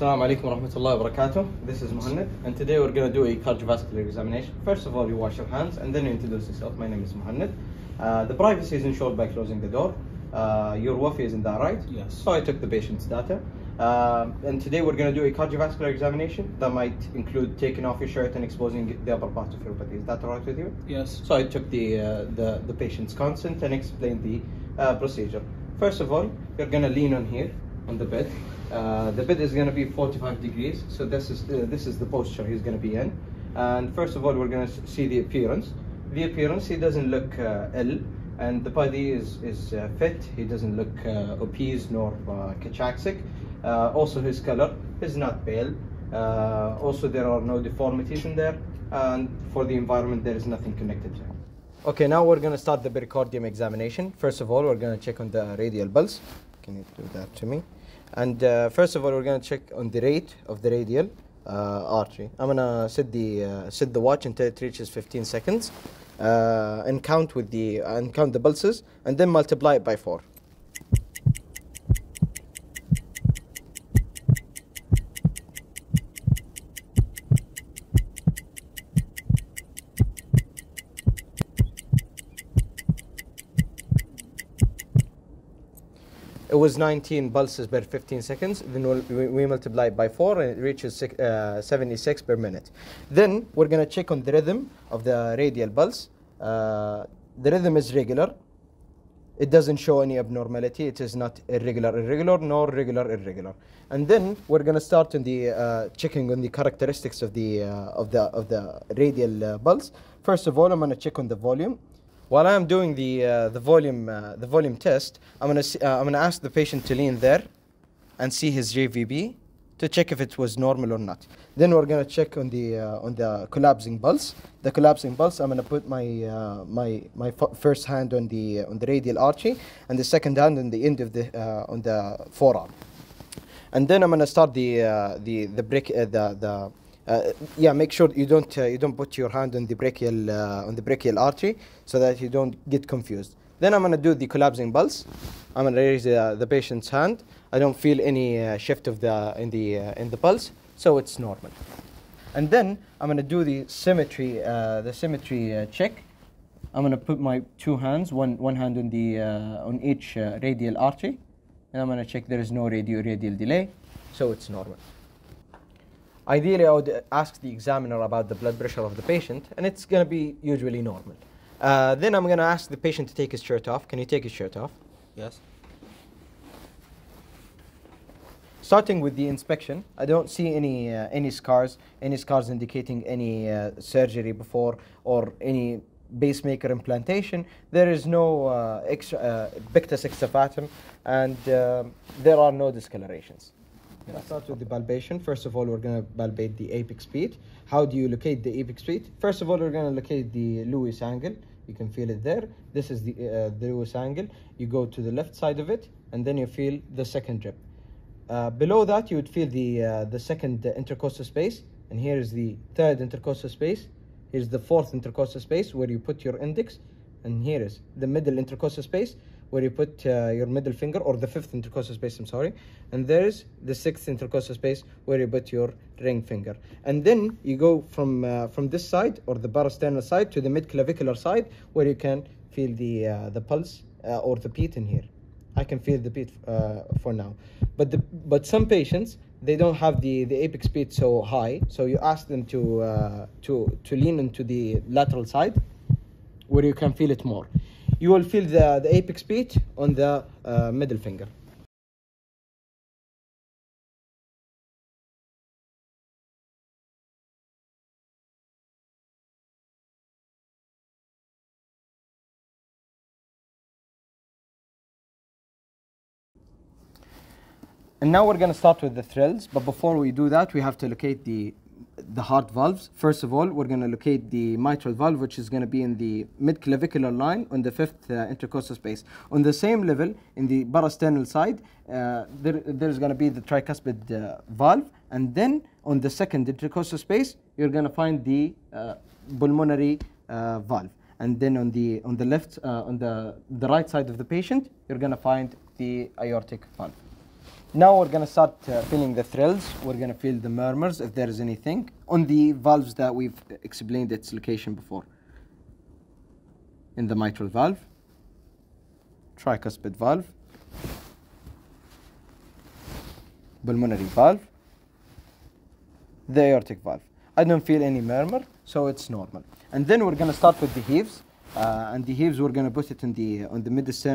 Assalamu alaikum wa rahmatullahi wa barakatuh. This is Muhammad, and today we're going to do a cardiovascular examination. First of all, you wash your hands and then you introduce yourself. My name is Muhammad. Uh, the privacy is ensured by closing the door. Uh, your Wafi isn't that right? Yes. So I took the patient's data. Uh, and today we're going to do a cardiovascular examination that might include taking off your shirt and exposing the upper part of your body. Is that all right with you? Yes. So I took the, uh, the, the patient's consent and explained the uh, procedure. First of all, you're going to lean on here on the bed. Uh, the bed is going to be 45 degrees, so this is uh, this is the posture he's going to be in. And first of all, we're going to see the appearance. The appearance, he doesn't look uh, ill, and the body is is uh, fit. He doesn't look uh, obese nor uh, also, his color is not pale. Also, there are no deformities in there, and for the environment, there is nothing connected to him. Okay, now we're going to start the precordium examination. First of all, we're going to check on the radial pulse. Can you do that to me? And uh, first of all, we're going to check on the rate of the radial uh, artery. I'm going to set the uh, set the watch until it reaches 15 seconds, uh, and count with the and count the pulses, and then multiply it by four. Was 19 pulses per 15 seconds. Then we'll, we, multiply by 4 and it reaches six, uh, 76 per minute. Then we're going to check on the rhythm of the radial pulse. Uh, the rhythm is regular. It doesn't show any abnormality. It is not irregular, irregular, nor regular, irregular. And then we're going to start on the uh, checking on the characteristics of the uh, of the of the radial uh, pulse. First of all, I'm going to check on the volume. While I'm doing the uh, the volume uh, the volume test, I'm gonna uh, I'm gonna ask the patient to lean there, and see his JVP to check if it was normal or not. Then we're gonna check on the uh, on the collapsing pulse. The collapsing pulse. I'm gonna put my uh, my my first hand on the on the radial artery, and the second hand on the end of the uh, on the forearm. And then I'm gonna start the uh, the the break uh, the the uh, yeah, make sure you don't uh, you don't put your hand on the brachial uh, on the brachial artery so that you don't get confused. Then I'm gonna do the collapsing pulse. I'm gonna raise uh, the patient's hand. I don't feel any uh, shift of the in the uh, in the pulse, so it's normal. And then I'm gonna do the symmetry uh, the symmetry uh, check. I'm gonna put my two hands, one one hand on the uh, on each uh, radial artery, and I'm gonna check there is no radio radial delay, so it's normal. Ideally, I would ask the examiner about the blood pressure of the patient, and it's going to be usually normal. Uh, then I'm going to ask the patient to take his shirt off. Can you take his shirt off? Yes. Starting with the inspection, I don't see any uh, any scars, any scars indicating any uh, surgery before or any pacemaker implantation. There is no uh, extra, uh, pectus and um there are no discolorations. Start with the palpation. First of all, we're going to palpate the apex beat. How do you locate the apex beat? First of all, we're going to locate the Louis angle. You can feel it there. This is the, uh, the Louis angle. You go to the left side of it, and then you feel the second drip. Uh, below that, you would feel the, uh, the second uh, intercostal space, and here is the third intercostal space. Here's the fourth intercostal space where you put your index, and here is the middle intercostal space where you put uh, your middle finger, or the fifth intercostal space, I'm sorry, and there's the sixth intercostal space where you put your ring finger. And then you go from, uh, from this side, or the parasternal side, to the mid-clavicular side, where you can feel the, uh, the pulse uh, or the beat in here. I can feel the beat uh, for now. But, the, but some patients, they don't have the, the apex beat so high, so you ask them to, uh, to, to lean into the lateral side, where you can feel it more you will feel the, the apex beat on the uh, middle finger. And now we're going to start with the thrills, but before we do that, we have to locate the the heart valves. First of all, we're going to locate the mitral valve, which is going to be in the mid-clavicular line on the fifth uh, intercostal space. On the same level, in the parasternal side, uh, there, there's going to be the tricuspid uh, valve, and then on the second intercostal space, you're going to find the uh, pulmonary uh, valve. And then on the on the left, uh, on the the right side of the patient, you're going to find the aortic valve. Now we're gonna start uh, feeling the thrills. We're gonna feel the murmurs if there is anything on the valves that we've explained its location before. In the mitral valve, tricuspid valve, pulmonary valve, the aortic valve. I don't feel any murmur, so it's normal. And then we're gonna start with the heaves. Uh, and the heaves, we're gonna put it on the on the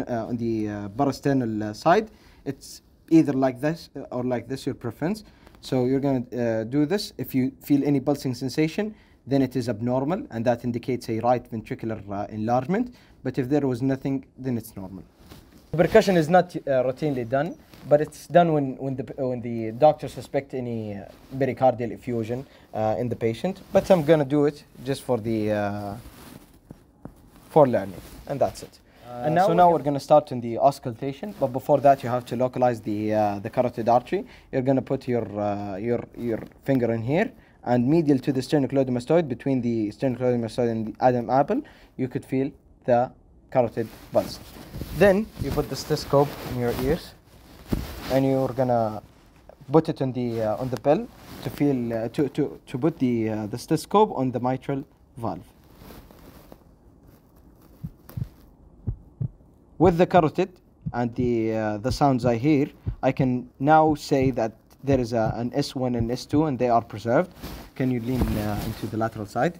uh, on the uh, parasternal uh, side. It's either like this or like this, your preference. So you're going to uh, do this. If you feel any pulsing sensation, then it is abnormal, and that indicates a right ventricular uh, enlargement. But if there was nothing, then it's normal. Percussion is not uh, routinely done, but it's done when, when, the, when the doctor suspect any uh, pericardial effusion uh, in the patient. But I'm going to do it just for the uh, for learning, and that's it. Uh, and now so now we're going to start in the auscultation, but before that you have to localize the uh, the carotid artery. You're going to put your uh, your your finger in here, and medial to the sternocleidomastoid, between the sternocleidomastoid and the Adam apple, you could feel the carotid pulse. Then you put the stethoscope in your ears, and you're gonna put it on the uh, on the bell to feel uh, to to to put the uh, the stethoscope on the mitral valve. With the carotid and the, uh, the sounds I hear, I can now say that there is a, an S1 and S2 and they are preserved. Can you lean uh, into the lateral side?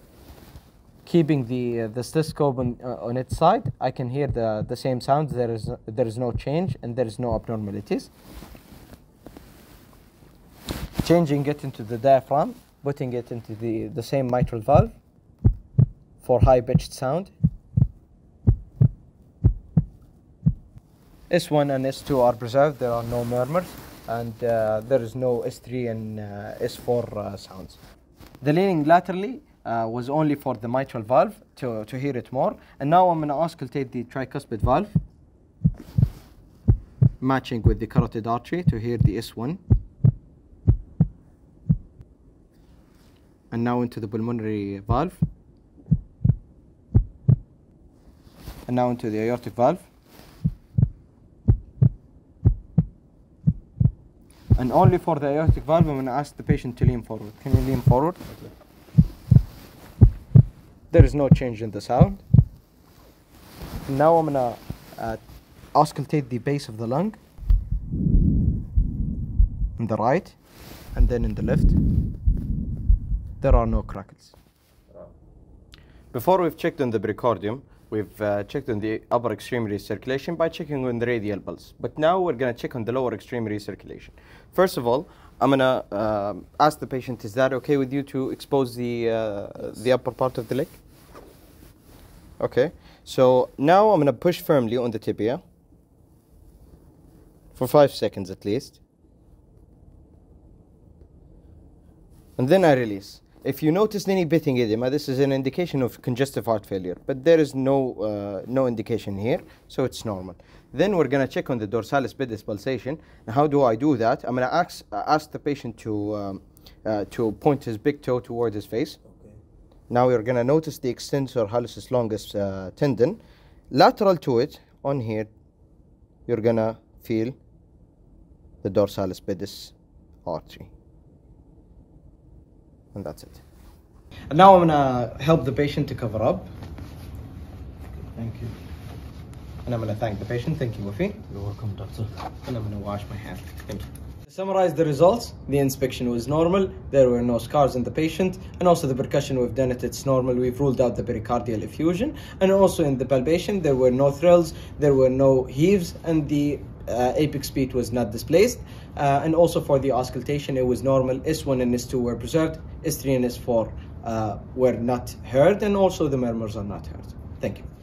Keeping the, uh, the stethoscope on, uh, on its side, I can hear the, the same sounds. There is, there is no change and there is no abnormalities. Changing it into the diaphragm, putting it into the, the same mitral valve for high pitched sound. S1 and S2 are preserved, there are no murmurs, and uh, there is no S3 and uh, S4 uh, sounds. The leaning laterally uh, was only for the mitral valve to, to hear it more, and now I'm going to auscultate the tricuspid valve, matching with the carotid artery to hear the S1. And now into the pulmonary valve. And now into the aortic valve. And only for the aortic valve I'm going to ask the patient to lean forward. Can you lean forward? There is no change in the sound. Now I'm going to uh, auscultate the base of the lung in the right and then in the left. There are no crackles. Before we've checked on the precordium, We've uh, checked on the upper extremity recirculation by checking on the radial pulse. But now we're going to check on the lower extremity recirculation. First of all, I'm going to uh, ask the patient, is that okay with you to expose the, uh, yes. the upper part of the leg? Okay. So now I'm going to push firmly on the tibia for five seconds at least. And then I release. If you notice any pitting edema, this is an indication of congestive heart failure, but there is no, uh, no indication here, so it's normal. Then we're going to check on the dorsalis pedis pulsation. Now, how do I do that? I'm going to ask, uh, ask the patient to, um, uh, to point his big toe toward his face. Okay. Now we're going to notice the extensor hallucis longus uh, tendon. Lateral to it, on here, you're going to feel the dorsalis pedis artery and that's it. And now I'm gonna help the patient to cover up. Thank you. And I'm gonna thank the patient. Thank you, Wafi. You're welcome, doctor. And I'm gonna wash my hands. Thank you. To summarize the results, the inspection was normal, there were no scars in the patient, and also the percussion we've done it, it's normal, we've ruled out the pericardial effusion, and also in the palpation, there were no thrills, there were no heaves, and the uh, apex beat was not displaced. Uh, and also for the auscultation, it was normal. S1 and S2 were preserved. S3 and S4 uh, were not heard, and also the murmurs are not heard. Thank you.